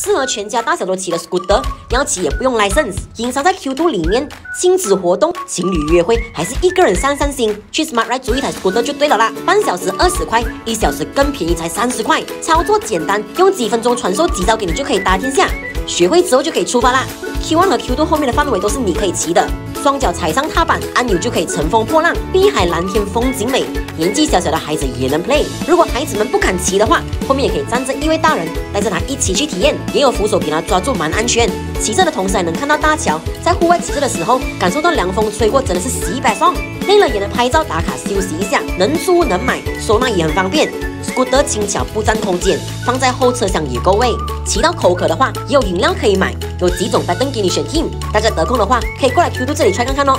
适合全家大小都骑的 scooter，要骑也不用 license。隐藏在 Q2 里面，亲子活动、情侣约会，还是一个人散散心，去 Smart Ride 租一台 scooter 就对了啦。半小时二十块，一小时更便宜才三十块，操作简单，用几分钟传授几招给你就可以打天下。学会之后就可以出发啦。Q1 和 Q2 后面的范围都是你可以骑的，双脚踩上踏板，按钮就可以乘风破浪，碧海蓝天风景美。年纪小小的孩子也能 play。如果孩子们不敢骑的话，后面也可以站着一位大人，带着他一起去体验，也有扶手给他抓住，蛮安全。骑车的同时还能看到大桥，在户外骑车的时候，感受到凉风吹过，真的是洗白爽。累了也能拍照打卡休息一下，能租能买，收纳也很方便。不轻巧不占空间，放在后车厢也够位。骑到口渴的话，也有饮料可以买，有几种摆凳给你选听。大家得空的话，可以过来 Q 都这里 try 看看哦。